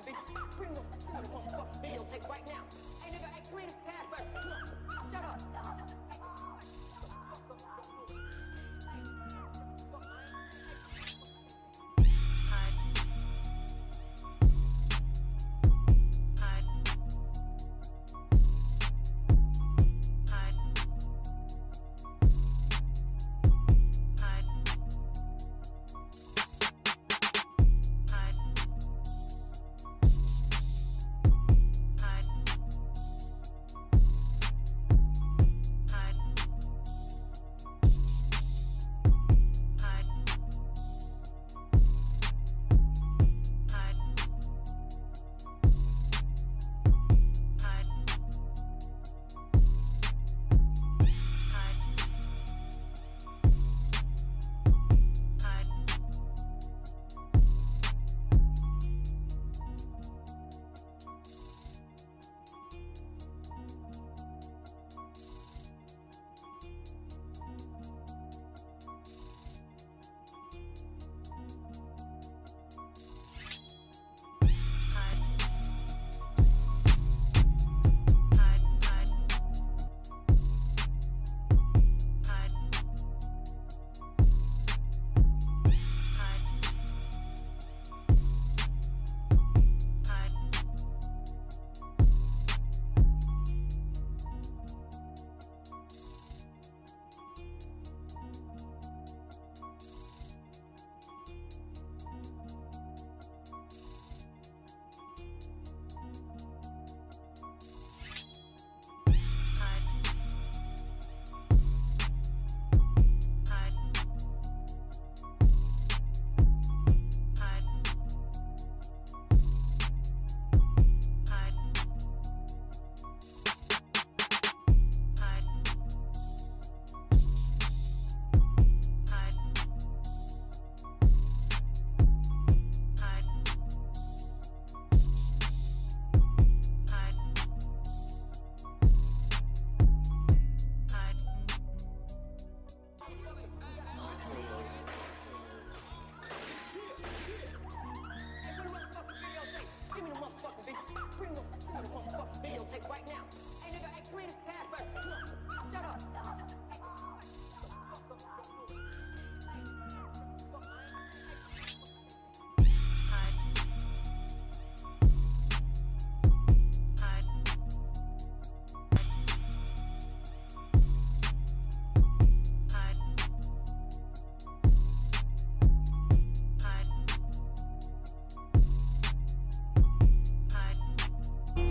bitch. Bring the, motherfucking videotape right now. Hey, nigga, hey, clean the cash shut up.